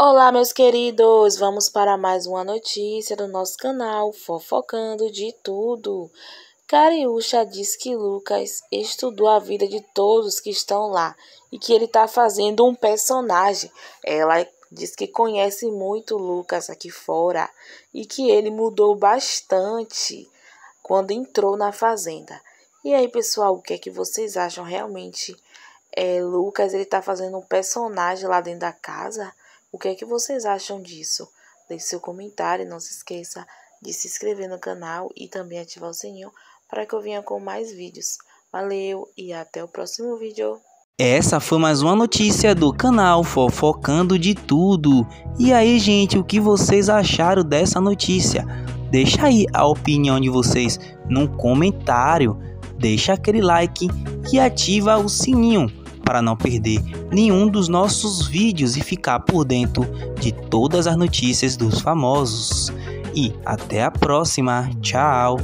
Olá, meus queridos! Vamos para mais uma notícia do nosso canal Fofocando de Tudo. Cariúcha diz que Lucas estudou a vida de todos que estão lá e que ele está fazendo um personagem. Ela diz que conhece muito Lucas aqui fora e que ele mudou bastante quando entrou na fazenda. E aí, pessoal, o que é que vocês acham realmente? É, Lucas, ele está fazendo um personagem lá dentro da casa? O que é que vocês acham disso? Deixe seu comentário, não se esqueça de se inscrever no canal e também ativar o sininho para que eu venha com mais vídeos. Valeu e até o próximo vídeo. Essa foi mais uma notícia do canal Fofocando de Tudo. E aí, gente, o que vocês acharam dessa notícia? Deixa aí a opinião de vocês no comentário. Deixa aquele like e ativa o sininho para não perder nenhum dos nossos vídeos e ficar por dentro de todas as notícias dos famosos. E até a próxima. Tchau!